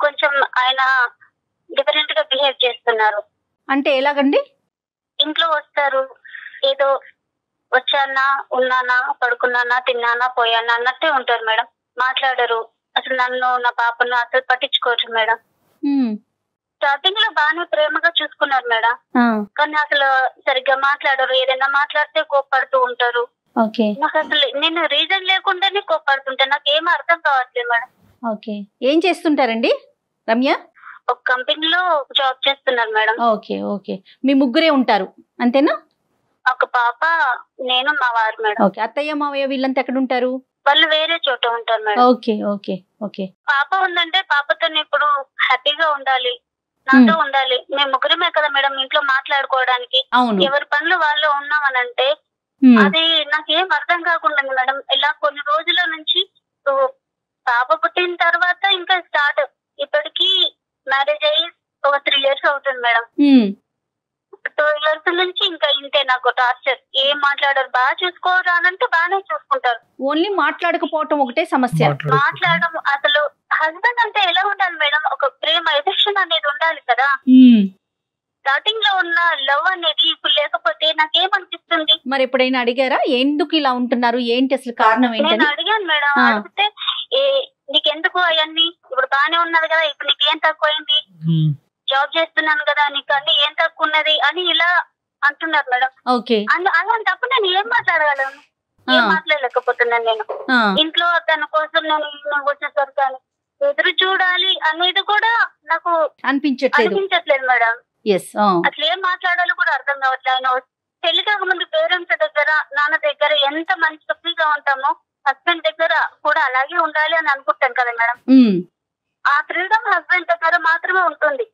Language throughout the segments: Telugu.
కొంచెం ఆయన డిఫరెంట్గా బిహేవ్ చేస్తున్నారు. అంటే ఎలాగండి? ఇంట్లో వస్తారు. ఏదో వచ్చానా ఉన్నానా పడుకున్నానా తిన్నానా పోయానా అన్నట్టే ఉంటారు మేడం. మాట్లాడరు. అసలు నన్ను నా పాపను అసలు పట్టించుకోవచ్చు మేడం. స్టార్టింగ్లో బాగానే ప్రేమగా చూసుకున్నారు మేడం. కానీ అసలు సరిగ్గా మాట్లాడరు. ఏదైనా మాట్లాడితే కోప్పడుతూ ఉంటారు. నాకు అసలు నేను రీజన్ లేకుండానే కోప్పడుతుంటా నాకు ఏం అర్థం కావట్లేదు మేడం. ఓకే. ఏం చేస్తుంటారండి? రమ్య? ఒక కంపెనీలో జాబ్ చేస్తున్నారు మేడం. Okay okay. మీ ముగ్గురే ఉంటారు అంతేనా? ఒక పాప నేను మా వారు మేడం. ఓకే. అత్తయ్య మావయ్య వీళ్ళంతా ఎక్కడ ఉంటారు వాళ్ళు వేరే చోట ఉంటారు మేడం. Okay okay okay. పాప ఉందంటే పాపతో ఇప్పుడు హ్యాపీగా ఉండాలి. నాతో ఉండాలి. మేము ముగ్గురమే కదా మేడం ఇంట్లో మాట్లాడుకోవడానికి. ఎవరి పనులు వాళ్ళు ఉన్నామనంటే ఉమ్, అది నాకేం అర్థం కాకుండా మేడం ఇలా కొన్ని రోజుల నుంచి పాప పుట్టిన తర్వాత ఇంకా స్టార్ట్ ఇప్పటికి మ్యారేజ్ అయ్యి ఒక త్రీ ఇయర్స్ అవుతుంది మేడం. టూ ఇయర్స్ నుంచి ఇంకా ఇంతే నాకు టార్చర్ ఏం మాట్లాడరు? బాగా చూసుకోరు అనంటే బాగానే చూసుకుంటారు. ఓన్లీ మాట్లాడకపోవటం ఒకటే సమస్య. మాట్లాడడం అసలు హస్బెండ్ అంటే ఎలా ఉండాలి మేడం? ఒక ప్రేమ ఎఫెక్షన్ అనేది ఉండాలి కదా? స్టార్టింగ్లో ఉన్న లవ్ అనేది ఇప్పుడు లేకపోతే నాకేమనిపిస్తుంది? మరి ఎప్పుడైనా అడిగారా? ఎందుకు ఇలా ఉంటున్నారు? ఏంటి అసలు కారణం నేను ఏంటని? అడిగాను మేడం. అడిగితే ఏ నీకెందుకు అవన్నీ? ఇప్పుడు బానే ఉన్నది కదా ఇప్పుడు నీకేం తక్కువైంది? జాబ్ చేస్తున్నాను కదా నీకు అన్ని ఏం తక్కువ ఉన్నది అని ఇలా అంటున్నారు మేడం. అలాంటప్పుడు నేను ఏం మాట్లాడగలను? ఏం మాట్లాడలేకపోతున్నాను నేను. ఇంట్లో తన కోసం నేను వచ్చేసరికి కానీ ఎదురు చూడాలి అనేది కూడా నాకు అనిపించట్లేదు. అనిపించట్లేదు మేడం. అసలు ఏం మాట్లాడాలో కూడా అర్థం కావట్లేదు. ఆయన పెళ్ళి కాకముందు పేరెంట్స్ దగ్గర నాన్న దగ్గర ఎంత మంచి ఫ్రీగా ఉంటామో హస్బెండ్ దగ్గర కూడా అలాగే ఉండాలి అని అనుకుంటాం కదా మేడం. ఆ ఫ్రీడమ్ హస్బెండ్ దగ్గర మాత్రమే ఉంటుంది.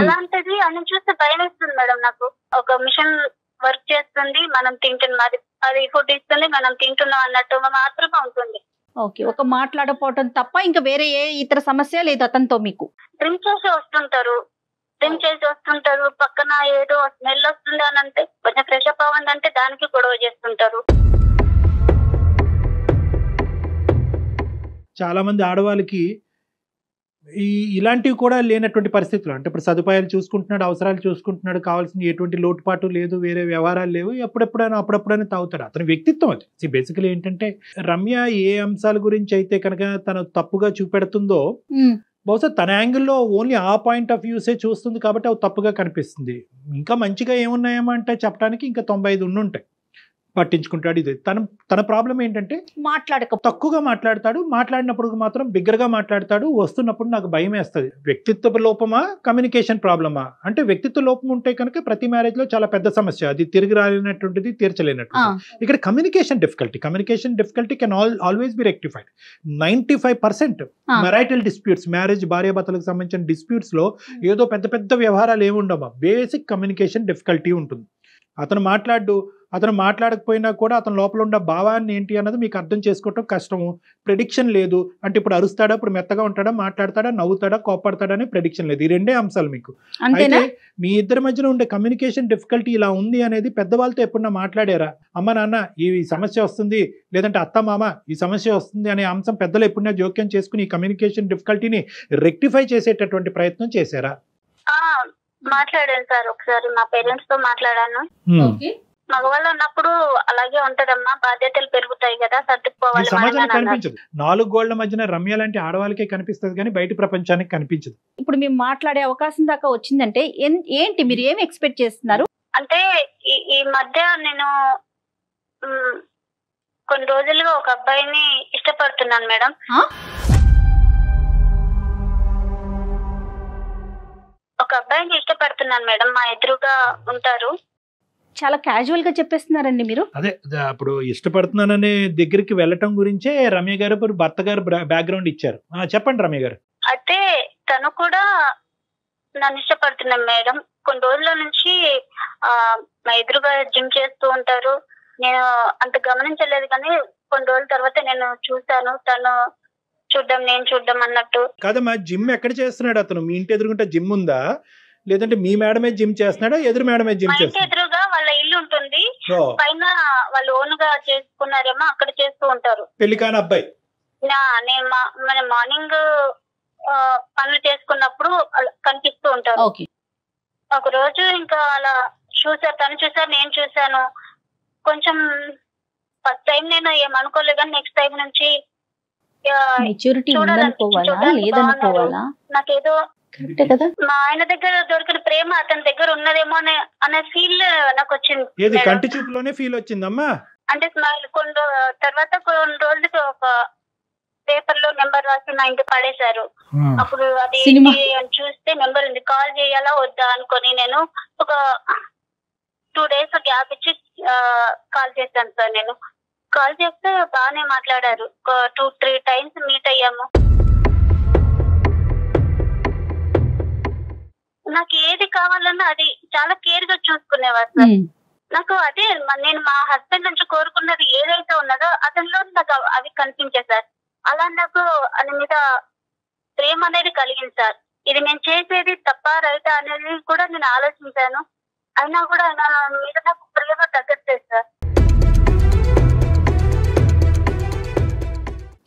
అలాంటిది అని చూస్తే భయం వేస్తుంది మేడం నాకు. ఒక మిషన్ వర్క్ చేస్తుంది మనం తింటున్నాం అది అది ఫుడ్ ఇస్తుంది మనం తింటున్నాం అన్నట్టు మాత్రమే ఉంటుంది. ఓకే ఒక మాట్లాడపోవటం తప్ప ఇంకా వేరే ఏ ఇతర సమస్య లేదు అతనితో మీకు. డ్రింక్ చేసి వస్తుంటారు. డ్రింక్ చేసి వస్తుంటారు. పక్కన ఏదో స్మెల్ వస్తుంది అని అంటే కొంచెం ఫ్రెష్ అప్ అవ్వండి అంటే దానికి గొడవ చేస్తుంటారు. చాలా మంది ఆడవాళ్ళకి ఈ ఇలాంటివి కూడా లేనటువంటి పరిస్థితులు. అంటే ఇప్పుడు సదుపాయాలు చూసుకుంటున్నాడు అవసరాలు చూసుకుంటున్నాడు కావాల్సిన ఎటువంటి లోటుపాటు లేదు వేరే వ్యవహారాలు లేవు ఎప్పుడెప్పుడైనా అప్పుడప్పుడైనా తాగుతాడు. అతని వ్యక్తిత్వం అది. బేసికలీ ఏంటంటే రమ్య ఏ అంశాల గురించి అయితే కనుక తను తప్పుగా చూపెడుతుందో బహుశా తన యాంగిల్లో ఓన్లీ ఆ పాయింట్ ఆఫ్ వ్యూసే చూస్తుంది కాబట్టి అవి తప్పుగా కనిపిస్తుంది. ఇంకా మంచిగా ఏమున్నాయేమో అంటే చెప్పడానికి ఇంకా తొంభై ఐదు ఉండుంటాయి. పట్టించుకుంటాడు ఇది. తన తన ప్రాబ్లం ఏంటంటే మాట్లాడక తక్కువగా మాట్లాడతాడు. మాట్లాడినప్పుడు మాత్రం బిగ్గరగా మాట్లాడతాడు. వస్తున్నప్పుడు నాకు భయం వేస్తుంది. వ్యక్తిత్వ లోపమా కమ్యూనికేషన్ ప్రాబ్లమా అంటే వ్యక్తిత్వ లోపం ఉంటే కనుక ప్రతి మ్యారేజ్లో చాలా పెద్ద సమస్య. అది తిరిగి రాలేనటువంటిది ఆ, తీర్చలేనటువంటిది ఇక్కడ communication difficulty communication difficulty can all always be rectified ninety five percent. Marital disputes marriage భార్యాభర్తలకు సంబంధించిన డిస్ప్యూట్స్లో ఏదో పెద్ద పెద్ద వ్యవహారాలు ఏమి ఉండవా బేసిక్ కమ్యూనికేషన్ డిఫికల్టీ ఉంటుంది. అతను మాట్లాడు అతను మాట్లాడకపోయినా కూడా అతని లోపల ఉన్న భావాన్ని ఏంటి అన్నది మీకు అర్థం చేసుకోవటం కష్టము. ప్రెడిక్షన్ లేదు. అంటే ఇప్పుడు అరుస్తాడా ఇప్పుడు మెత్తగా ఉంటాడా మాట్లాడతాడా నవ్వుతాడా కోపడతాడా అని ప్రెడిక్షన్ లేదు. ఈ రెండే అంశాలు మీకు. అయితే మీ ఇద్దరి మధ్యన ఉండే కమ్యూనికేషన్ డిఫికల్టీ ఇలా ఉంది అనేది పెద్దవాళ్ళతో ఎప్పుడన్నా మాట్లాడారా? అమ్మ నాన్న ఈ సమస్య వస్తుంది. లేదంటే అత్త మామ ఈ సమస్య వస్తుంది అనే అంశం పెద్దలు ఎప్పుడన్నా జోక్యం చేసుకుని ఈ కమ్యూనికేషన్ డిఫికల్టీని రెక్టిఫై చేసేటటువంటి ప్రయత్నం చేశారా? ఆ మాట్లాడాను సార్ ఒకసారి. మా పేరెంట్స్తో మాట్లాడాను. ఓకే. మగవాళ్ళు ఉన్నప్పుడు అలాగే ఉంటదమ్మా. బాధ్యతలు పెరుగుతాయి కదా సర్దుకుపోవాలి మనమే సమాజానికి. కనిపించదు. నాలుగు గోళ్ళ మధ్యన రమ్య లాంటి ఆడవాళ్ళకే కనిపిస్తుంది కానీ బయట ప్రపంచానికి కనిపించదు. ఇప్పుడు మేము మాట్లాడే అవకాశం దాకా వచ్చిందంటే ఏంటి మీరు ఏం ఎక్స్పెక్ట్ చేస్తున్నారు? అంటే ఈ ఈ మధ్య నేను కొన్ని రోజులుగా ఒక అబ్బాయిని ఇష్టపడుతున్నాను మేడం? ఒక అబ్బాయిని ఇష్టపడుతున్నాను మేడం. మా ఎదురుగా ఉంటారు. చాలా క్యాజువల్గా చెప్పేస్తున్నారండి మీరు? అదే అప్పుడు ఇష్టపడుతున్నాననే దగ్గరికి వెళ్ళటం గురించే రమ్య గారు ఇప్పుడు భర్త గారు బ్యాక్గ్రౌండ్ ఇచ్చారు. ఆ, చెప్పండి రమ్య గారు. అయితే తను కూడా నన్ను ఇష్టపడుతున్నాను మేడం. కొన్ని రోజుల నుంచి ఆ మా ఎదురుగా జిమ్ చేస్తూ ఉంటారు. నేను అంత గమనించలేదు కానీ కొన్ని రోజుల తర్వాత నేను చూశాను. తను చూడ్డం నేను చూడ్డం అన్నట్టు. కాదమ్మా జిమ్ ఎక్కడ చేస్తున్నాడు అతను? మీ ఇంటి ఎదురుకుంటే జిమ్ ఉందా? లేదంటే మీ మేడమే జిమ్ చేస్తున్నాడా? ఎదురు మేడమే జిమ్ చేస్తున్నాడు? ఎదురుగా వాళ్ళ ఇల్లు ఉంటుంది. పైన వాళ్ళు ఓన్గా చేసుకున్నారేమో అక్కడ చేస్తూ ఉంటారు. పెళ్ళి కాని అబ్బాయి? నా నేను మార్నింగ్ ఆ, పనులు చేసుకున్నప్పుడు కనిపిస్తూ ఉంటారు. ఓకే. ఒక రోజు ఇంకా అలా చూసారు తను చూసారు నేను చూసాను. కొంచెం ఫస్ట్ టైం నేను ఏమనుకోలేదు కానీ నెక్స్ట్ టైం నుంచి మెచ్యూరిటీ ఉందనుకోవాలా? లేదనుకోవాలా? నాకేదో కరెక్టే కదా? మా ఆయన దగ్గర దొరికిన ప్రేమ అతని దగ్గర ఉన్నదేమో అనే అనే ఫీల్ నాకు వచ్చింది ఏది. కంటి చూపులోనే ఫీల్ వచ్చిందమ్మా? అంటే స్మైల్ కొన్ని తర్వాత కొన్ని రోజులకి ఒక పేపర్లో నెంబర్ రాసి మా ఇంటికి పడేశారు. అప్పుడు అది చూస్తే నెంబర్ ఉంది. కాల్ చేయాలా వద్దా? అనుకొని నేను ఒక టూ డేస్ గ్యాప్ ఇచ్చి కాల్ చేశాను సార్ నేను. కాల్ చేస్తే బాగానే మాట్లాడారు. ఒక టూ త్రీ టైమ్స్ మీట్ అయ్యాము. నాకు ఏది కావాలన్నా అది చాలా కేర్గా చూసుకునేవారు సార్. నాకు అదే మ- నేను మా హస్బెండ్ నుంచి కోరుకున్నది ఏదైతే ఉన్నదో అతనిలో నాకు అవి- కనిపించాయి సార్. అలా నాకు అని మీద ప్రేమ అనేది కలిగింది సార్. ఇది నేను చేసేది తప్ప రైటా అనేది కూడా నేను ఆలోచించాను. అయినా కూడా నా మీద నాకు ప్రేమ తగ్గట్లేదు సార్.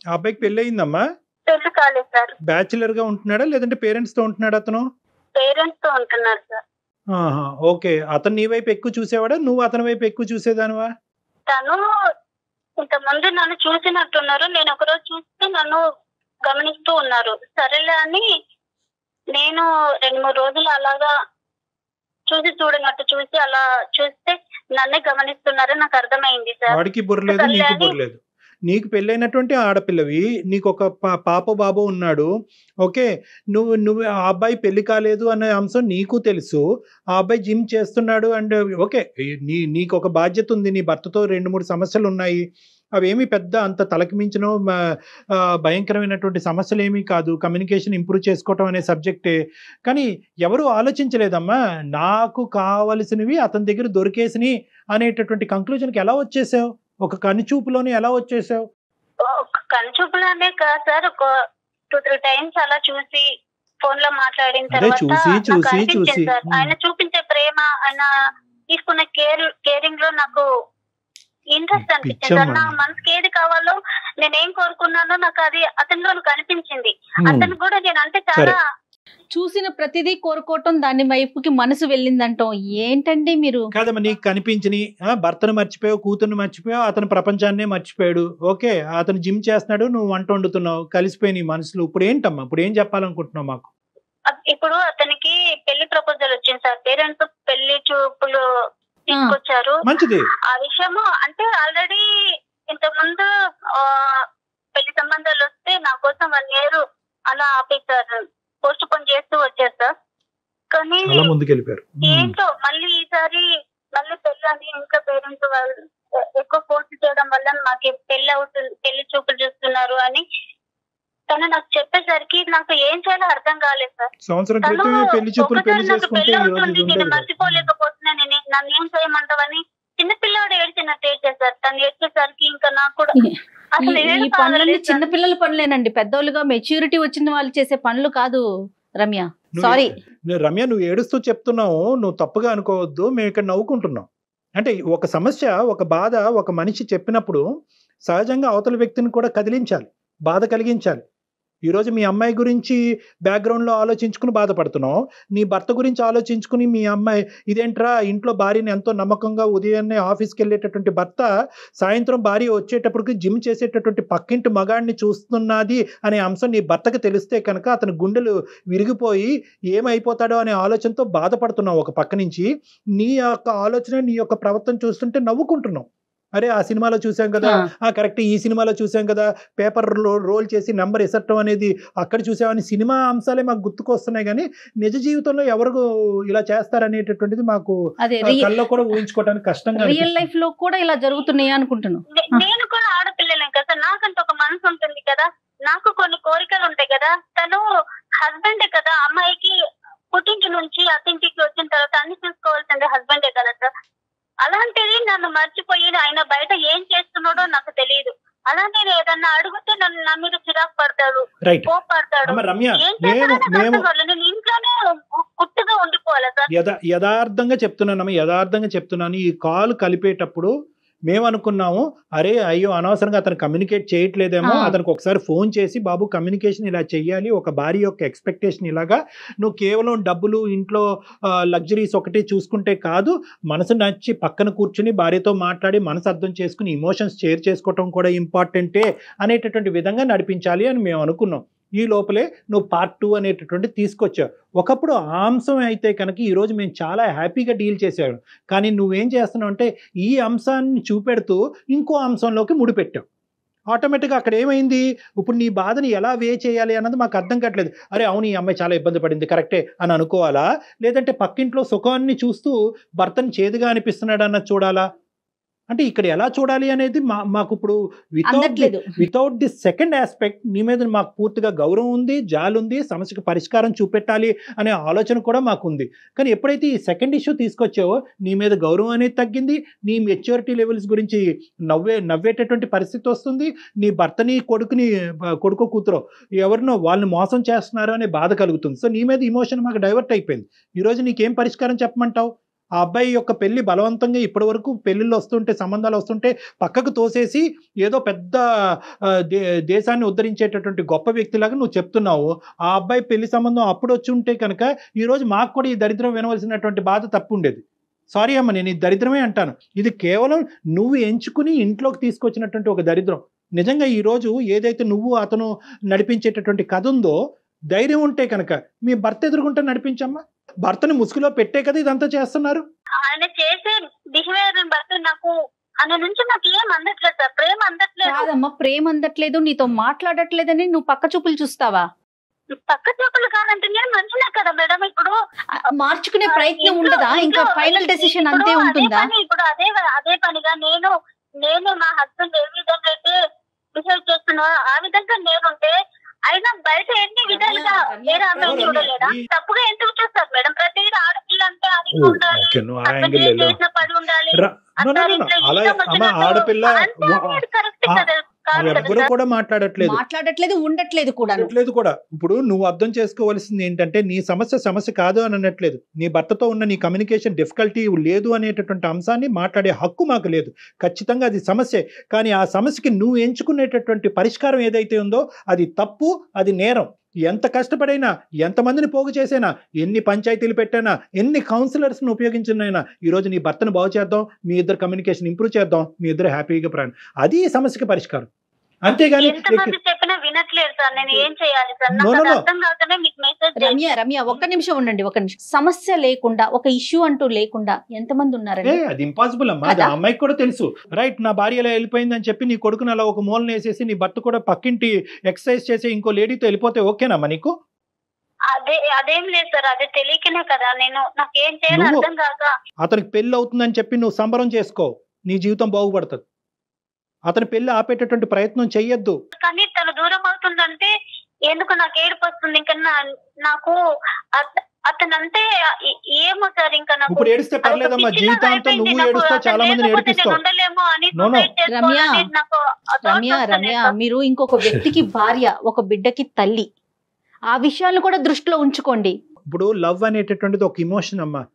ఆ అబ్బాయికి పెళ్ళి అయిందమ్మా పెళ్ళి కాలేదు సార్. బ్యాచులర్గా ఉంటున్నాడా లేదంటే పేరెంట్స్తో ఉంటున్నాడా అతను? పేరెంట్స్తో ఉంటున్నారు సార్. ఓకే. అతను నీ వైపు ఎక్కువ చూసేవాడా? నువ్వు అతని వైపు ఎక్కువ చూసేదానివా? తను ఇంత ముందు నన్ను చూసినట్టున్నారు. నేను ఒకరోజు చూస్తే నన్ను గమనిస్తూ ఉన్నారు. సరేలే అని నేను రెండు మూడు రోజులు అలాగా చూసి చూడనట్టు చూసి అలా చూస్తే నన్నే గమనిస్తున్నారని నాకు అర్థమైంది సార్. వాడికి బుర్రలేదు నీకు బుర్రలేదు నీకు పెళ్ళైనటువంటి ఆడపిల్లవి నీకు ఒక పా- పాప బాబు ఉన్నాడు ఓకే నువ్వు నువ్వు ఆ అబ్బాయి పెళ్ళి కాలేదు అనే అంశం నీకు తెలుసు ఆ అబ్బాయి జిమ్ చేస్తున్నాడు అండ్ ఓకే నీ నీకు ఒక బాధ్యత ఉంది నీ భర్తతో రెండు మూడు సమస్యలు ఉన్నాయి అవేమి పెద్ద అంత తలకిమించిన భయంకరమైనటువంటి సమస్యలు ఏమీ కాదు కమ్యూనికేషన్ ఇంప్రూవ్ చేసుకోవటం అనే సబ్జెక్టే కానీ ఎవరు ఆలోచించలేదమ్మా నాకు కావలసినవి అతని దగ్గర దొరికేసినవి అనేటటువంటి కంక్లూజన్కి ఎలా వచ్చేసావు? ఒక కనుచూపులోనే ఎలా వచ్చేసావు? కనుచూపులానే కాదు సార్ ఒక టూ త్రీ టైమ్స్ అలా చూసి ఫోన్లో మాట్లాడిన తర్వాత. ఆయన చూపించే ప్రేమ ఆయన తీసుకున్న కేర్ కేరింగ్లో నాకు ఇంట్రెస్ట్ అనిపించింది. నా మనసుకి ఏది కావాలో నేను ఏం కోరుకున్నానో నాకు అది అతనిలో కనిపించింది. అతను కూడా నేను అంటే చాలా చూసిన ప్రతిదీ కోరుకోవటం దాని వైపుకి మనసు వెళ్ళిందంటాం ఏంటండి మీరు? కాదమ్మా నీకు కనిపించిని ఆ, భర్తను మర్చిపోయావు కూతుర్ని మర్చిపోయావు అతని ప్రపంచాన్నే మర్చిపోయాడు. ఓకే అతను జిమ్ చేస్తున్నాడు నువ్వు వంట వండుతున్నావు కలిసిపోయి నీ మనసులో. ఇప్పుడు ఏంటమ్మా ఇప్పుడు ఏం చెప్పాలనుకుంటున్నావు మాకు? అ- ఇప్పుడు అతనికి పెళ్ళి ప్రపోజల్ వచ్చింది సార్. పేరెంట్స్ పెళ్ళి చూపులు తీసుకొచ్చారు. మంచిది. ఆ విషయము అంటే ఆల్రెడీ ఇంతకు ముందు ఆ, పెళ్ళి సంబంధాలు వస్తే నా కోసం వన్ ఇయర్ అలా ఆపేశారు. పోస్ట్ పోన్ చేస్తూ వచ్చారు సార్ కానీ. ఏంటో మళ్ళీ ఈసారి మళ్ళీ పెళ్ళి అని ఇంకా పేరెంట్స్ వాళ్ళు ఎక్కువ ఫోర్స్ చేయడం వల్ల మాకు పెళ్ళి అవుతుంది పెళ్ళి చూపులు చూస్తున్నారు అని తను నాకు చెప్పేసరికి నాకు ఏం చేయాలో అర్థం కాలేదు సార్ సంవత్సరం పెళ్ళి చూపులు పెళ్ళి చేసుకుంటే నేను. మర్చిపోలేకపోతున్నాను నేను నన్ను ఏం చేయమంటావని చిన్నపిల్లాడు ఏడ్చినట్టు ఏడ్చేసారు తను ఏడ్చేసరికి ఇంకా నాకు కూడా ఈ- పనులన్నీ. చిన్నపిల్లల పనులేనండి. పెద్దోళ్ళుగా మెచ్యూరిటీ వచ్చిన వాళ్ళు చేసే పనులు కాదు రమ్య. సారీ రమ్య నువ్వు ఏడుస్తూ చెప్తున్నావు నువ్వు తప్పుగా అనుకోవద్దు మేము ఇక్కడ నవ్వుకుంటున్నాం. అంటే ఒక సమస్య ఒక బాధ ఒక మనిషి చెప్పినప్పుడు సహజంగా అవతల వ్యక్తిని కూడా కదిలించాలి బాధ కలిగించాలి. ఈరోజు మీ అమ్మాయి గురించి బ్యాక్గ్రౌండ్లో ఆలోచించుకుని బాధపడుతున్నావు. నీ భర్త గురించి ఆలోచించుకుని మీ అమ్మాయి ఇదేంట్రా ఇంట్లో భార్యని ఎంతో నమ్మకంగా ఉదయాన్నే ఆఫీస్కి వెళ్ళేటటువంటి భర్త సాయంత్రం భార్య వచ్చేటప్పటికి జిమ్ చేసేటటువంటి పక్కింటి మగాడిని చూస్తున్నది అనే అంశం నీ భర్తకు తెలిస్తే కనుక అతని గుండెలు విరిగిపోయి ఏమైపోతాడో అనే ఆలోచనతో బాధపడుతున్నావు ఒక పక్క నుంచి. నీ యొక్క ఆలోచన నీ యొక్క ప్రవర్తన చూస్తుంటే నవ్వుకుంటున్నావు. అరే ఆ సినిమాలో చూసాం కదా. ఆ. కరెక్ట్. ఈ సినిమాలో చూసాం కదా. పేపర్ రోల్ చేసి నెంబర్ ఎసట్టడం అనేది అక్కడ చూసామని సినిమా అంశాలే మాకు గుర్తుకొస్తున్నాయి కానీ నిజ జీవితంలో ఎవరు ఇలా చేస్తారనేటటువంటిది మాకు కల్లో కూడా ఊహించుకోవడానికి కష్టంగా రియల్. లైఫ్లో కూడా ఇలా జరుగుతున్నాయి అనుకుంటున్నాను నేను కూడా ఆడపిల్లలే కదా. నాకంత ఒక మనసు ఉంటుంది కదా. నాకు కొన్ని కోరికలు ఉంటాయి కదా. తను హస్బెండే కదా. అమ్మాయికి పుట్టింటి నుంచి అత్తింటికి వచ్చిన తర్వాత అన్ని చూసుకోవాల్సిందే హస్బెండే కదా సార్. అలాంటిది నన్ను మర్చిపోయి ఆయన బయట ఏం చేస్తున్నాడో నాకు తెలియదు అలా నేను ఏదన్నా అడిగితే నన్ను నా మీద చిరాకు పడతాడు కోపడతాడు. నేను ఇంట్లోనే కుట్టుగా ఉండిపోవాలా సార్. యథా యథార్థంగా చెప్తున్నానమ్మా యథార్థంగా చెప్తున్నాను. ఈ కాల్ కలిపేటప్పుడు మేము అనుకున్నాము అరే అయ్యో అనవసరంగా అతను కమ్యూనికేట్ చేయట్లేదేమో. అతనికి ఒకసారి ఫోన్ చేసి బాబు కమ్యూనికేషన్ ఇలా చెయ్యాలి ఒక భార్య యొక్క ఎక్స్పెక్టేషన్ ఇలాగా నువ్వు కేవలం డబ్బులు ఇంట్లో లగ్జరీస్ ఒకటి చూసుకుంటే కాదు మనసు నచ్చి పక్కన కూర్చుని భార్యతో మాట్లాడి మనసు అర్థం చేసుకుని ఇమోషన్స్ షేర్ చేసుకోవటం కూడా ఇంపార్టెంటే అనేటటువంటి విధంగా నడిపించాలి అని మేము అనుకున్నాం ఈ లోపలే నువ్వు పార్ట్ టూ అనేటటువంటి తీసుకొచ్చావు. ఒకప్పుడు ఆ అంశం అయితే కనుక ఈరోజు మేము చాలా హ్యాపీగా డీల్ చేసాడు కానీ నువ్వేం చేస్తున్నావు అంటే ఈ అంశాన్ని చూపెడుతూ ఇంకో అంశంలోకి ముడిపెట్టావు. ఆటోమేటిక్గా అక్కడ ఏమైంది? ఇప్పుడు నీ బాధని ఎలా వే చేయాలి అన్నది మాకు అర్థం కావట్లేదు. అరే అవును ఈ అమ్మాయి చాలా ఇబ్బంది పడింది కరెక్టే అని అనుకోవాలా? లేదంటే పక్కింట్లో సుఖాన్ని చూస్తూ భర్తని చేదుగా అనిపిస్తున్నాడు అన్నది చూడాలా? అంటే ఇక్కడ ఎలా చూడాలి అనేది మా మాకు ఇప్పుడు without without the second aspect నీ మీద మాకు పూర్తిగా గౌరవం ఉంది జాలి ఉంది సమస్యకు పరిష్కారం చూపెట్టాలి అనే ఆలోచన కూడా మాకు ఉంది కానీ ఎప్పుడైతే ఈ సెకండ్ ఇష్యూ తీసుకొచ్చావో నీ మీద గౌరవం అనేది తగ్గింది నీ మెచ్యూరిటీ లెవెల్స్ గురించి నవ్వే నవ్వేటటువంటి పరిస్థితి వస్తుంది నీ భర్తని కొడుకుని కొడుకు కూతురు ఎవరినో వాళ్ళని మోసం చేస్తున్నారు అనే బాధ కలుగుతుంది. సో నీ మీద ఇమోషన్ మాకు డైవర్ట్ అయిపోయింది. ఈరోజు నీకేం పరిష్కారం చెప్పమంటావు? ఆ అబ్బాయి యొక్క పెళ్ళి బలవంతంగా ఇప్పటి వరకు పెళ్ళిళ్ళు వస్తుంటే సంబంధాలు వస్తుంటే పక్కకు తోసేసి ఏదో పెద్ద దే దేశాన్ని ఉద్ధరించేటటువంటి గొప్ప వ్యక్తిలాగా నువ్వు చెప్తున్నావు. ఆ అబ్బాయి పెళ్ళి సంబంధం అప్పుడు వచ్చి ఉంటే కనుక ఈరోజు మాకు కూడా ఈ దరిద్రం వినవలసినటువంటి బాధ తప్పు ఉండేది. సారీ అమ్మ నేను ఈ దరిద్రమే అంటాను. ఇది కేవలం నువ్వు ఎంచుకుని ఇంట్లోకి తీసుకొచ్చినటువంటి ఒక దరిద్రం. నిజంగా ఈరోజు ఏదైతే నువ్వు అతను నడిపించేటటువంటి కథ ఉందో ధైర్యం ఉంటే కనుక మీ భర్త ఎదుర్కొంటే నడిపించమ్మా. భర్తని ముసుగులో పెట్టే కదా ఇదంతా చేస్తున్నారు? ఆయన చేసే బిహేవియర్ బట్టి నాకు ఆయన నుంచి నాకు ఏం అందట్లేదు సార్. ప్రేమ అందట్లేదు. కాదమ్మా ప్రేమ అందట్లేదు. నీతో మాట్లాడట్లేదని నువ్వు పక్క చూపులు చూస్తావా? పక్క చూపులు కాదంటే నేను కదా మేడం. ఇప్పుడు మార్చుకునే ప్రయత్నం ఉండదా? ఇంకా ఫైనల్ డెసిషన్ అంతే అదే ఉంటుందా? ఇప్పుడు అదే అదే పనిగా నేను నేను మా హస్బెండ్ ఏ విధంగా అయితే బిహేవ్ చేస్తున్నా ఆ విధంగా నేనుంటే అయినా బయట ఎన్ని విధాలుగా వేరే రమ్య, చూడలేదా తప్పుగా ఎందుకు చూస్తారు మేడం? ప్రతి ఆడపిల్ల అంటే అది ఉండాలి. చేసిన పని ఉండాలి. అలా ఆడపిల్ల కరెక్ట్ కదా సార్. కూడా మాట్లాడట్లేదు. మాట్లాడట్లేదు ఉండట్లేదు కూడా అనట్లేదు కూడా. ఇప్పుడు నువ్వు అర్థం చేసుకోవాల్సింది ఏంటంటే నీ సమస్య సమస్య కాదు అని అనట్లేదు. నీ భర్తతో ఉన్న నీ కమ్యూనికేషన్ డిఫికల్టీ లేదు అనేటటువంటి అంశాన్ని మాట్లాడే హక్కు మాకు లేదు. ఖచ్చితంగా అది సమస్యే. కానీ ఆ సమస్యకి నువ్వు ఎంచుకునేటటువంటి పరిష్కారం ఏదైతే ఉందో అది తప్పు అది నేరం. ఎంత కష్టపడైనా ఎంతమందిని పోగు చేసైనా ఎన్ని పంచాయతీలు పెట్టైనా ఎన్ని కౌన్సిలర్స్ని ఉపయోగించినైనా ఈరోజు నీ భర్తను బాగు చేద్దాం మీ ఇద్దరు కమ్యూనికేషన్ ఇంప్రూవ్ చేద్దాం మీ ఇద్దరు హ్యాపీగా ప్రయాణం. అది ఈ సమస్యకి పరిష్కారం. అంతేగాని వినట్లేదు సార్. నేను ఏం చేయాలి సార్? No, నాకు no, అది no. అర్థం కాకనే మీకు మెసేజ్ రమ్య రమ్య ఒక్క నిమిషం ఉండండి ఒక్క నిమిషం. సమస్య లేకుండా ఒక ఇష్యూ అంటూ లేకుండా ఎంతమంది ఏ ఉన్నారండి అది ఇంపాసిబుల్ అమ్మా. అది అమ్మాయికి కూడా తెలుసు. రైట్ నా భార్య ఇలా వెళ్ళిపోయిందని చెప్పి నీ కొడుకుని అలా ఒక మూలన వేసేసి నీ భర్త కూడా పక్కింటి ఎక్సర్సైజ్ చేసి ఇంకో లేడీతో వెళ్ళిపోతే ఓకేనమ్మా నీకు? అదే అదేం లేదు సార్. అదే తెలియకనే కదా. నేను నాకు ఏం చేయాలో నువ్వు- అర్థం కాక అతనికి పెళ్ళి అవుతుందని చెప్పి నువ్వు సంబరం చేసుకో. నీ జీవితం బాగుపడుతుంది. అతని పెళ్ళి ఆపేటటువంటి ప్రయత్నం చెయ్యొద్దు. కానీ తను దూరం అవుతుందంటే ఎందుకు నాకు ఏడుపు వస్తుంది? ఇంకా నాకు అత- అతనంటే ఏమో సార్ ఇంకా నాకు ఇప్పుడు ఏడిస్తే పర్లేదమ్మా జీవితాంతం. నువ్వు అతను చాలా మందిని నేను ఏడిపిస్తావు. రమ్య, రమ్య రమ్య. మీరు ఇంకొక వ్యక్తికి భార్య ఒక బిడ్డకి తల్లి. ఆ విషయాలను కూడా దృష్టిలో ఉంచుకోండి. ఇప్పుడు లవ్ అనేటటువంటిది ఒక ఇమోషన్ అమ్మా.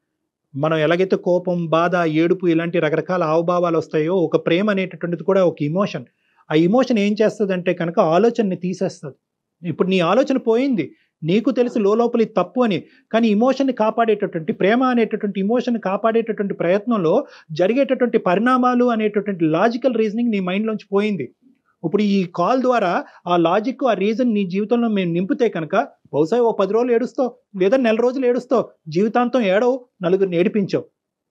మనం ఎలాగైతే కోపం బాధ ఏడుపు ఇలాంటి రకరకాల హావభావాలు వస్తాయో ఒక ప్రేమ అనేటటువంటిది కూడా ఒక ఇమోషన్ ఆ ఇమోషన్ ఏం చేస్తుంది అంటే కనుక ఆలోచనని తీసేస్తుంది. ఇప్పుడు నీ ఆలోచన పోయింది. నీకు తెలుసు లోపల తప్పు అని. కానీ ఇమోషన్ని కాపాడేటటువంటి ప్రేమ అనేటటువంటి ఇమోషన్ని కాపాడేటటువంటి ప్రయత్నంలో జరిగేటటువంటి పరిణామాలు అనేటటువంటి లాజికల్ రీజనింగ్ నీ మైండ్లోంచి పోయింది. ఇప్పుడు ఈ కాల్ ద్వారా ఆ లాజిక్ ఆ రీజన్ నీ జీవితంలో మేము నింపితే కనుక బహుశా ఓ పది రోజులు ఏడుస్తావు లేదా నెల రోజులు ఏడుస్తావు జీవితాంతం ఏడవు నలుగురిని ఏడిపించావు.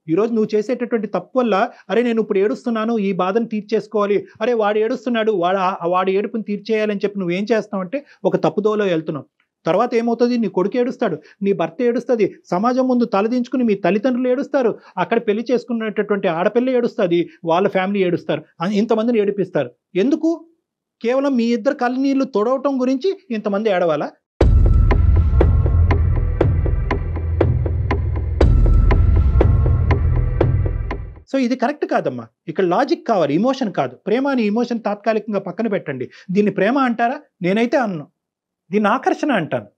ఈరోజు నువ్వు చేసేటటువంటి తప్పు వల్ల అరే నేను ఇప్పుడు ఏడుస్తున్నాను ఈ బాధను తీర్చేసుకోవాలి అరే వాడు ఏడుస్తున్నాడు వాడు వాడి ఏడుపుని తీర్చేయాలని చెప్పి నువ్వేం చేస్తావంటే ఒక తప్పుదోలో వెళ్తున్నావు. తర్వాత ఏమవుతుంది? నీ కొడుకు ఏడుస్తాడు. నీ భర్త ఏడుస్తుంది. సమాజం ముందు తలదించుకుని మీ తల్లిదండ్రులు ఏడుస్తారు. అక్కడ పెళ్ళి చేసుకున్నటువంటి ఆడపిల్ల ఏడుస్తుంది. వాళ్ళ ఫ్యామిలీ ఏడుస్తారు. ఇంతమందిని ఏడిపిస్తారు. ఎందుకు? కేవలం మీ ఇద్దరు కళ్ళనీళ్ళు తొడవటం గురించి ఇంతమంది ఏడవాలా? సో ఇది కరెక్ట్ కాదమ్మా. ఇక్కడ లాజిక్ కావాలి. ఇమోషన్ కాదు. ప్రేమ అని ఇమోషన్ తాత్కాలికంగా పక్కన పెట్టండి. దీన్ని ప్రేమ అంటారా? నేనైతే అన్నాను దీన్ని ఆకర్షణ అంటాను.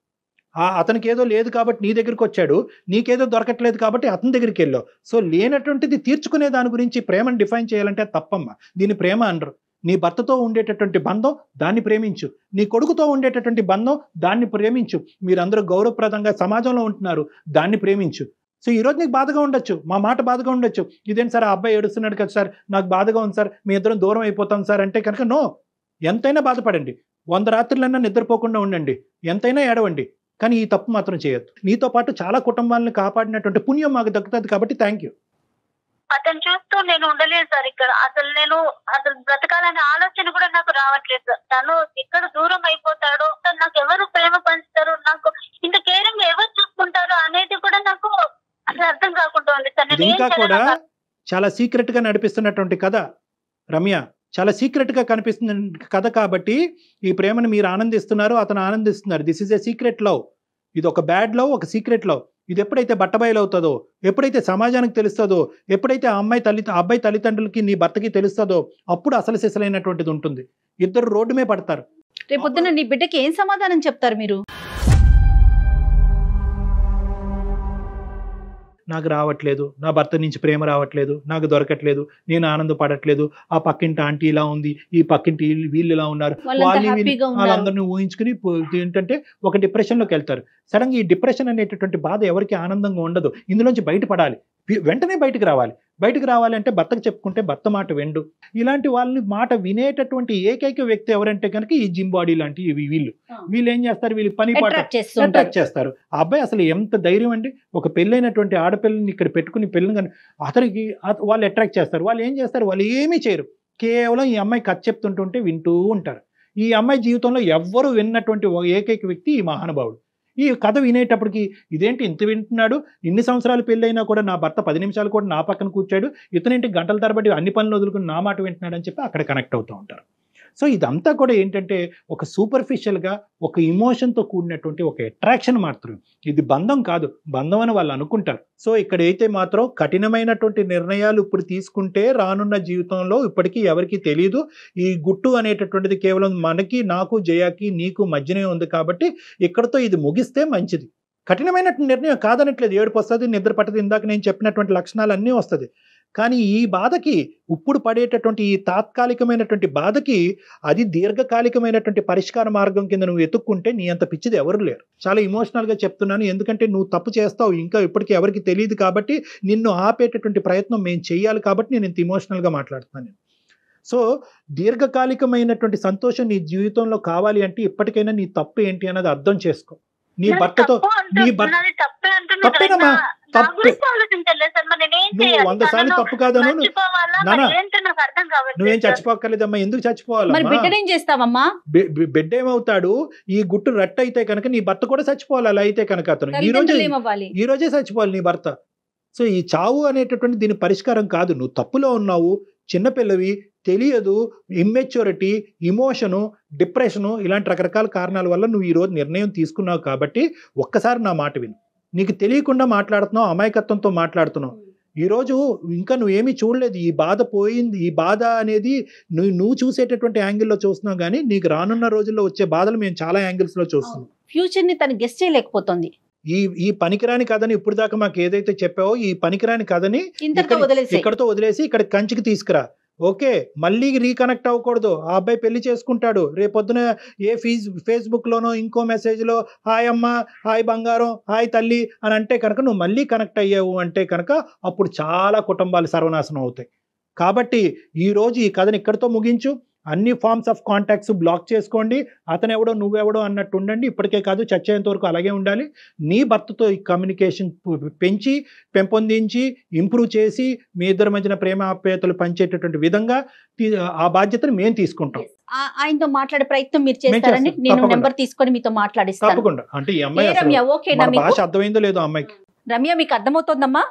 ఆ అతనికి ఏదో లేదు కాబట్టి నీ దగ్గరికి వచ్చాడు నీకేదో దొరకట్లేదు కాబట్టి అతని దగ్గరికి వెళ్ళావు. సో లేనటువంటిది తీర్చుకునే దాని గురించి ప్రేమను డిఫైన్ చేయాలంటే తప్పమ్మ. దీన్ని ప్రేమ అనరు. నీ భర్తతో ఉండేటటువంటి బంధం దాన్ని ప్రేమించు. నీ కొడుకుతో ఉండేటటువంటి బంధం దాన్ని ప్రేమించు. మీరందరూ గౌరవప్రదంగా సమాజంలో ఉంటున్నారు దాన్ని ప్రేమించు. సో ఈ రోజు నీకు బాధగా ఉండొచ్చు మా మాట బాధగా ఉండొచ్చు. ఇదేంటి సార్ ఆ అబ్బాయి ఏడుస్తున్నాడు కదా సార్ నాకు బాధగా ఉంది సార్ మీ ఇద్దరం దూరం అయిపోతాం సార్ అంటే కనుక నో. ఎంతైనా బాధపడండి. వంద రాత్రులన్నా నిద్రపోకుండా ఉండండి. ఎంతైనా ఏడవండి. కానీ ఈ తప్పు మాత్రం చేయొద్దు. నీతో పాటు చాలా కుటుంబాలను కాపాడినటువంటి పుణ్యం మాకు దక్కుతుంది కాబట్టి థ్యాంక్ యూ అతను చూస్తూ నేను ఉండలేను సార్ ఇక్కడ. అసలు నేను అసలు బ్రతకాలనే ఆలోచన కూడా నాకు రావట్లేదు సార్. తను ఎక్కడ దూరం అయిపోతాడో తను నాకు ఎవరు ప్రేమ పంచుతారు నాకు ఇంత కేరింగ్ ఎవరు చూసుకుంటారు అనేది కూడా నాకు అసలు అర్థం కాకుండా ఉంది సార్. ఇంకా కూడా చాలా సీక్రెట్గా నడిపిస్తున్నటువంటి కథ. రమ్య చాలా సీక్రెట్గా కనిపిస్తుంది కథ కాబట్టి ఈ ప్రేమను మీరు ఆనందిస్తున్నారు అతను ఆనందిస్తున్నారు. This is a secret love ఇది ఒక బ్యాడ్ లవ్ ఒక సీక్రెట్ లవ్ ఇది ఎప్పుడైతే బట్టబయలు అవుతుందో ఎప్పుడైతే సమాజానికి తెలుస్తుందో ఎప్పుడైతే ఆ అమ్మాయి తల్లి అబ్బాయి తల్లిదండ్రులకి నీ భర్తకి తెలుస్తుందో అప్పుడు అసలు సిసలైనటువంటిది ఉంటుంది. ఇద్దరు రోడ్డు మీద పడతారు. రేపొద్దున నీ బిడ్డకి ఏం సమాధానం చెప్తారు మీరు? నాకు రావట్లేదు నా భర్త నుంచి ప్రేమ రావట్లేదు నాకు దొరకట్లేదు నేను ఆనందపడట్లేదు ఆ పక్కింటి ఆంటీ ఇలా ఉంది ఈ పక్కింటి వీళ్ళు- ఇలా ఉన్నారు. వాళ్ళని వాళ్ళందరినీ ఊహించుకుని ఏంటంటే ఒక డిప్రెషన్లోకి వెళ్తారు. సడన్గా ఈ డిప్రెషన్ అనేటటువంటి బాధ ఎవరికి ఆనందంగా ఉండదు. ఇందులోంచి బయటపడాలి. వెంటనే బయటకు రావాలి. బయటకు రావాలి అంటే భర్తకు చెప్పుకుంటే భర్త మాట వెండు. ఇలాంటి వాళ్ళని మాట వినేటటువంటి ఏకైక వ్యక్తి ఎవరంటే కనుక ఈ జిమ్ బాడీ లాంటి ఇవి వీళ్ళు. వీళ్ళు ఏం చేస్తారు? వీళ్ళు పని పాట చేస్తారు. ఆ అబ్బాయి అసలు ఎంత ధైర్యం అండి. ఒక పెళ్ళైనటువంటి ఆడపిల్లని ఇక్కడ పెట్టుకుని పెళ్ళిని కానీ అతనికి అత- వాళ్ళు అట్రాక్ట్ చేస్తారు. వాళ్ళు ఏం చేస్తారు? వాళ్ళు ఏమీ చేయరు. కేవలం ఈ అమ్మాయి కథ చెప్తుంటుంటే వింటూ ఉంటారు. ఈ అమ్మాయి జీవితంలో ఎవ్వరు విన్నటువంటి ఏకైక వ్యక్తి ఈ మహానుభావుడు. ఈ కథ వినేటప్పటికి ఇదేంటి ఇంత వింటున్నాడు? ఇన్ని సంవత్సరాలు పెళ్ళైనా కూడా నా భర్త పది నిమిషాలు కూడా నా పక్కన కూర్చాడు. ఇతనేంటి గంటల తరబడి అన్ని పనులు వదులుకుని నా మాట వింటున్నాడు అని చెప్పి అక్కడ కనెక్ట్ అవుతూ ఉంటారు. సో ఇదంతా కూడా ఏంటంటే ఒక సూపర్ఫిషియల్గా ఒక ఇమోషన్తో కూడినటువంటి ఒక అట్రాక్షన్ మాత్రమే. ఇది బంధం కాదు బంధం అని వాళ్ళు అనుకుంటారు. సో ఇక్కడైతే మాత్రం కఠినమైనటువంటి నిర్ణయాలు ఇప్పుడు తీసుకుంటే రానున్న జీవితంలో ఇప్పటికీ ఎవరికి తెలియదు ఈ గుట్టు అనేటటువంటిది కేవలం మనకి నాకు జయాకి నీకు మధ్యనే ఉంది కాబట్టి ఇక్కడతో ఇది ముగిస్తే మంచిది. కఠినమైనటువంటి నిర్ణయం కాదనట్లేదు. ఏడుపు వస్తుంది నిద్ర పట్టదు ఇందాక నేను చెప్పినటువంటి లక్షణాలు అన్నీ వస్తుంది. కానీ ఈ బాధకి ఇప్పుడు పడేటటువంటి ఈ తాత్కాలికమైనటువంటి బాధకి అది దీర్ఘకాలికమైనటువంటి పరిష్కార మార్గం కింద నువ్వు ఎత్తుక్కుంటే నీ అంత పిచ్చిది ఎవరు లేరు. చాలా ఇమోషనల్గా చెప్తున్నాను. ఎందుకంటే నువ్వు తప్పు చేస్తావు ఇంకా ఇప్పటికీ ఎవరికి తెలియదు కాబట్టి నిన్ను ఆపేటటువంటి ప్రయత్నం మేము చేయాలి కాబట్టి నేను ఇంత ఇమోషనల్గా మాట్లాడుతున్నాను నేను. సో దీర్ఘకాలికమైనటువంటి సంతోషం నీ జీవితంలో కావాలి అంటే ఇప్పటికైనా నీ తప్పు ఏంటి అన్నది అర్థం చేసుకో. నీ భర్తతో నీ భర్త- తప్పేనమ్మా, తప్పే. వంద సార్లు తప్పు కాదను నువ్వు- మర్చిపోవాలా? నానా, మరి ఏంటో నాకు అర్థం కావట్లేదు నువ్వేం సార్. చచ్చిపోక్కర్లేదమ్మా. ఎందుకు బిడ్డనేం చేస్తావమ్మా? బిడ్డ ఏమవుతాడు? ఈ గుట్టు రట్టు అయితే కనుక నీ భర్త కూడా చచ్చిపోవాలి. అలా అయితే కనుక అతను. ఈ రోజే ఈ రోజే చచ్చిపోవాలి నీ భర్త. సో ఈ చావు అనేటటువంటి దీని పరిష్కారం కాదు. నువ్వు తప్పులో ఉన్నావు. చిన్నపిల్లవి తెలియదు ఇమ్మెచ్యూరిటీ ఇమోషను డిప్రెషను ఇలాంటి రకరకాల కారణాల వల్ల నువ్వు ఈ రోజు నిర్ణయం తీసుకున్నావు కాబట్టి ఒక్కసారి నా మాట విను. నీకు తెలియకుండా మాట్లాడుతున్నావు అమాయకత్వంతో మాట్లాడుతున్నావు. ఈరోజు ఇంకా నువ్వేమీ చూడలేదు. ఈ బాధ పోయింది. ఈ బాధ అనేది నువ్వు నువ్వు చూసేటటువంటి యాంగిల్లో చూస్తున్నావు కానీ నీకు రానున్న రోజుల్లో వచ్చే బాధలు మేము చాలా యాంగిల్స్లో చూస్తున్నాం. ఫ్యూచర్ని తను గెస్ట్ చేయలేకపోతుంది. ఈ ఈ పనికిరాని కథని ఇప్పుడు దాకా మాకు ఏదైతే చెప్పావో ఈ పనికిరాని కథని ఇక్కడతో వదిలేసి ఇక్కడ కంచికి తీసుకురా. ఓకే మళ్ళీ రీకనెక్ట్ అవ్వకూడదు. ఆ అబ్బాయి పెళ్ళి చేసుకుంటాడు. రేపొద్దున ఏ ఫీజ్ ఫేస్బుక్లోనో ఇంకో మెసేజ్లో హాయ్ అమ్మ హాయ్ బంగారం హాయ్ తల్లి అని అంటే కనుక నువ్వు మళ్ళీ కనెక్ట్ అయ్యావు అంటే కనుక అప్పుడు చాలా కుటుంబాలు సర్వనాశనం అవుతాయి. కాబట్టి ఈ రోజు ఈ కథని ఇక్కడితో ముగించు. అన్ని ఫార్మ్స్ ఆఫ్ కాంటాక్ట్స్ బ్లాక్ చేసుకోండి. అతను ఎవడో నువ్వెవడో అన్నట్టు ఉండండి. ఇప్పటికే కాదు చచ్చేంత వరకు అలాగే ఉండాలి. నీ భర్తతో ఈ కమ్యూనికేషన్ పెంచి పెంపొందించి ఇంప్రూవ్ చేసి మీ ఇద్దరి మధ్యన ప్రేమ ఆప్యాయతలు పంచేటటువంటి విధంగా ఆ బాధ్యతను మేము తీసుకుంటాం. ఆయనతో మాట్లాడే ప్రయత్నం మీరు చేస్తారని చేస్తాం, నేను. నెంబర్ తీసుకొని మీతో మాట్లాడిస్తాను. తప్పకుండా. అంటే ఈ అమ్మాయి అర్థమైందో లేదో అమ్మాయికి. రమ్య మీకు అర్థమవుతోందమ్మా?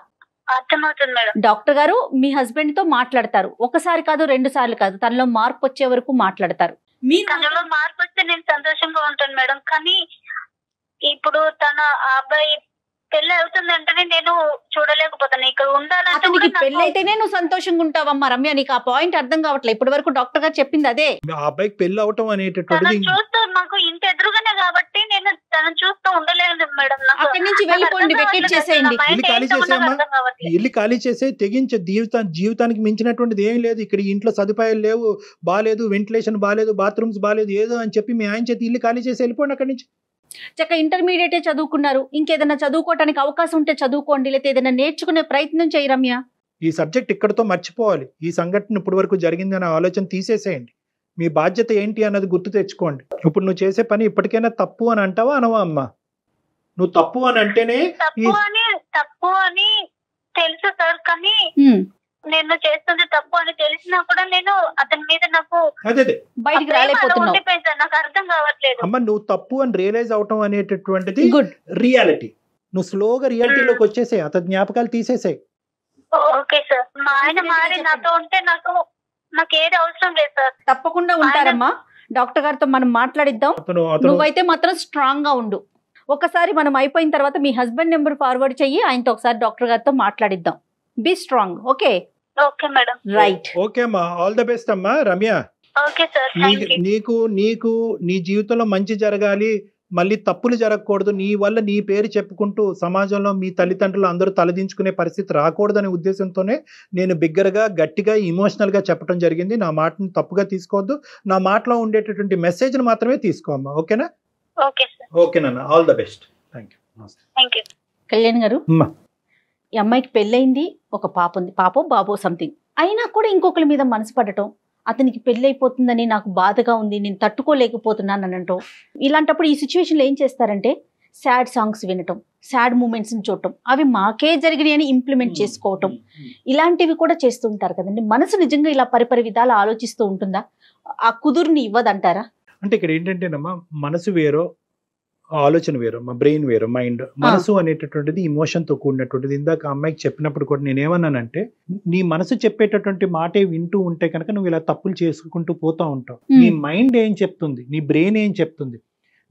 అర్థమవుతుంది మేడం. డాక్టర్ గారు మీ హస్బెండ్తో మాట్లాడతారు. ఒకసారి కాదు రెండు సార్లు కాదు. తనలో మార్పు వచ్చే వరకు మాట్లాడతారు. మీరు తనలో మార్పు వస్తే నేను సంతోషంగా ఉంటాను మేడం. కానీ ఇప్పుడు తన అబ్బాయి పెళ్ళి అవుతుందంటేనే నేను చూడలేకపోతాను. ఇక్కడ ఉండాలంటే నాకు- పెళ్ళైతేనే నువ్వు సంతోషంగా ఉంటావమ్మా రమ్య. నీకు ఆ పాయింట్ అర్థం కావట్లేదు ఇప్పటి వరకు డాక్టర్ గారు చెప్పింది అదే. ఆ అబ్బాయికి పెళ్ళి అవటం తనని అనేటటువంటిది చూస్తూ మాకు ఇంటి ఎదురుగానే కాబట్టి నేను తనను చూస్తూ ఉండలేను మేడం. నాకు అక్కడి నుంచి నాకు వెళ్ళిపోండి, కావట్లేదు చేసేయండి. ఇల్లు ఖాళీ నాకు చేసేయమ్మా. ఇల్లు ఖాళీ చేసే తెగించే జీవితా జీవితానికి మించినటువంటిది ఏం లేదు. ఇక్కడ ఇంట్లో సదుపాయాలు లేవు బాలేదు వెంటిలేషన్ బాలేదు బాత్రూమ్స్ బాలేదు ఏదో అని చెప్పి మీ ఆయన చేతి ఇల్లు ఖాళీ చేసి వెళ్ళిపోండి అక్కడి నుంచి. చక్క ఇంటర్మీడియటే చదువుకున్నారు. ఇంకేదైనా చదువుకోవటానికి అవకాశం ఉంటే చదువుకోండి లేకపోతే ఏదైనా నేర్చుకునే ప్రయత్నం చేయి రమ్య. ఈ సబ్జెక్ట్ ఇక్కడతో మర్చిపోవాలి. ఈ సంఘటన ఇప్పటి వరకు జరిగిందనే ఆలోచన తీసేసేయండి. మీ బాధ్యత ఏంటి అన్నది గుర్తు తెచ్చుకోండి. ఇప్పుడు నువ్వు చేసే పని ఇప్పటికైనా తప్పు అని అంటావా అనవా అమ్మా? నువ్వు తప్పు అని అంటేనే తప్పు అని తప్పు అని తెలుసు సార్ కానీ హ్మ్. నేను చేస్తుంది తప్పు అని తెలిసినా కూడా నేను అతని మీద నాకు బయటికి సార్. నాకు అర్థం కావట్లేదు. అమ్మ నువ్వు తప్పు అని రియలైజ్ అవటం అనేటటువంటిది గుడ్ రియాలిటీ నువ్వు స్లోగా రియాలిటీలోకి వచ్చేసే అతని జ్ఞాపకాలు తీసేసాయి. Okay sir. మా ఆయన మారి నాతో ఉంటే నాకు నాకు ఏది అవసరం లేదు సార్. తప్పకుండా ఉంటారమ్మా. డాక్టర్ గారితో మనం మాట్లాడిద్దాం. నువ్వైతే మాత్రం స్ట్రాంగ్గా ఉండు. ఒకసారి మనం అయిపోయిన తర్వాత మీ హస్బెండ్ నెంబర్ ఫార్వర్డ్ చెయ్యి. ఆయనతో ఒకసారి డాక్టర్ గారితో మాట్లాడిద్దాం. Be strong okay okay madam. Right okay అమ్మా. ఆల్ ద బెస్ట్ అమ్మా. రమ్య. Okay sir. నీకు నీకు నీకు నీ జీవితంలో మంచి జరగాలి. మళ్ళీ తప్పులు జరగకూడదు. నీ వల్ల నీ పేరు చెప్పుకుంటూ సమాజంలో మీ తల్లిదండ్రులు అందరూ తలదించుకునే పరిస్థితి రాకూడదనే ఉద్దేశంతోనే నేను బిగ్గరగా గట్టిగా ఇమోషనల్గా చెప్పడం జరిగింది. నా మాటను తప్పుగా తీసుకోవద్దు. నా మాటలో ఉండేటటువంటి మెసేజ్ని మాత్రమే తీసుకో అమ్మా. ఓకేనా? Okay sir. ఓకేనన్నా all the best thank you Kalyan garu. అమ్మా. ఈ అమ్మాయికి పెళ్ళయింది ఒక పాప ఉంది. పాపో బాబో సంథింగ్ అయినా కూడా ఇంకొకరి మీద మనసు పడటం అతనికి పెళ్ళైపోతుందని నాకు బాధగా ఉంది నేను తట్టుకోలేకపోతున్నాను అని అంటాం ఇలాంటప్పుడు ఈ సిచ్యువేషన్లో ఏం చేస్తారంటే సాడ్ సాంగ్స్ వినటం సాడ్ మూమెంట్స్ని చూడటం. అవి మాకే జరిగినాయని అని ఇంప్లిమెంట్ చేసుకోవటం. ఇలాంటివి కూడా చేస్తూ ఉంటారు కదండి. మనసు నిజంగా ఇలా పరిపరి విధాలు ఆలోచిస్తూ ఉంటుందా? ఆ కుదురుని ఇవ్వదంటారా? అంటే ఇక్కడ ఏంటంటేనమ్మా మనసు వేరో ఆలోచన వేరు మా బ్రెయిన్ వేరు మైండ్. మనసు అనేటటువంటిది emotion తో కూడినటువంటిది. ఇందాక అమ్మాయికి చెప్పినప్పుడు కూడా నేను ఏమన్నానంటే నీ మనసు చెప్పేటటువంటి మాటే వింటూ ఉంటే కనుక నువ్వు ఇలా తప్పులు చేసుకుంటూ పోతా ఉంటావు. నీ మైండ్ ఏం చెప్తుంది? నీ బ్రెయిన్ ఏం చెప్తుంది?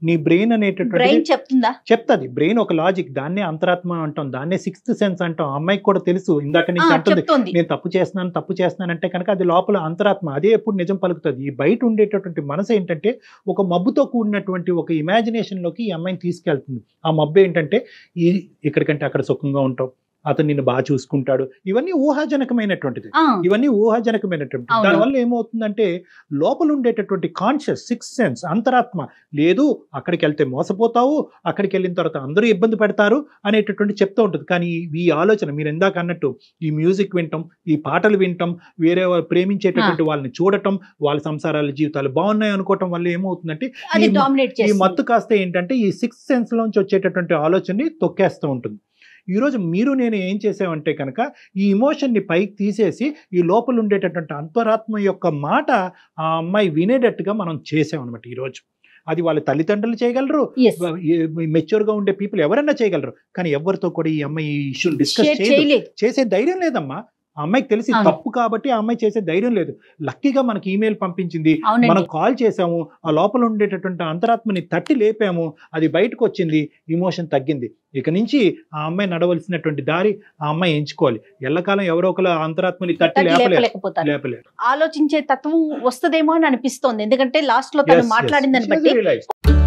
నీ బ్రెయిన్ అనేటటువంటిది బ్రెయిన్ చెప్తుందా? చెప్తుంది. బ్రెయిన్ ఒక లాజిక్ దాన్నే అంతరాత్మ అంటాం. దాన్నే సిక్స్త్ సెన్స్ అంటాం. అమ్మాయికి కూడా తెలుసు. ఇందాక నుంచి అంటుంది నేను తప్పు చేస్తున్నాను తప్పు చేస్తున్నాను అంటే కనుక అది లోపల అంతరాత్మ అదే ఎప్పుడు నిజం పలుకుతుంది. ఈ బయట ఉండేటటువంటి మనసు ఏంటంటే ఒక మబ్బుతో కూడినటువంటి ఒక ఇమాజినేషన్లోకి ఈ అమ్మాయిని తీసుకెళ్తుంది. ఆ మబ్బు ఏంటంటే ఈ ఇక్కడికంటే అక్కడ సుఖంగా ఉంటాం. అతను నిన్ను బాగా చూసుకుంటాడు. ఇవన్నీ ఊహాజనకమైనటువంటిది. ఇవన్నీ ఊహాజనకమైనటువంటి. దానివల్ల ఏమవుతుందంటే లోపల ఉండేటటువంటి కాన్షియస్ సిక్స్ సెన్స్ అంతరాత్మ లేదు అక్కడికి వెళ్తే మోసపోతావు అక్కడికి వెళ్ళిన తర్వాత అందరూ ఇబ్బంది పెడతారు అనేటటువంటి చెప్తూ ఉంటుంది. కానీ ఈ- ఆలోచన మీరు ఇందాక అన్నట్టు ఈ మ్యూజిక్ వింటాం ఈ పాటలు వింటాం వేరే ప్రేమించేటటువంటి వాళ్ళని చూడటం వాళ్ళ సంసారాల జీవితాలు బాగున్నాయి అనుకోవటం వల్ల ఏమవుతుందంటే ఈ మత్తు కాస్త ఏంటంటే ఈ సిక్స్ సెన్స్ లోంచి వచ్చేటటువంటి ఆలోచనని తొక్కేస్తూ ఉంటుంది. ఈరోజు మీరు నేను ఏం చేసామంటే కనుక ఈ ఎమోషన్ని పైకి తీసేసి ఈ లోపల ఉండేటటువంటి అంతరాత్మ యొక్క మాట ఆ అమ్మాయి వినేటట్టుగా మనం చేసామన్నమాట ఈరోజు అది వాళ్ళ తల్లిదండ్రులు చేయగలరు Yes. మెచ్యూర్గా ఉండే పీపుల్ ఎవరైనా చేయగలరు. కానీ ఎవరితో కూడా ఈ అమ్మాయి ఈ ఇష్యూని డిస్కస్ చేయలేదు. చేసే ధైర్యం లేదమ్మా. ఆ అమ్మాయికి తెలిసి. తప్పు కాబట్టి ఆ అమ్మాయి చేసే ధైర్యం లేదు. లక్కీగా మనకి ఈమెయిల్ పంపించింది. మనం కాల్ చేసాము ఆ లోపల ఉండేటటువంటి అంతరాత్మని తట్టి లేపాము. అది బయటకు వచ్చింది. ఇమోషన్ తగ్గింది. ఇక నుంచి ఆ అమ్మాయి నడవలసినటువంటి దారి ఆ అమ్మాయి ఎంచుకోవాలి. ఎల్లకాలం ఎవరో ఒకరు అంతరాత్మని తట్టి లేపలేకపోతారు. లేపలేరు. ఆలోచించే తత్వం వస్తదేమో అని అనిపిస్తోంది. ఎందుకంటే లాస్ట్లో తను yes. మాట్లాడిందని బట్టి.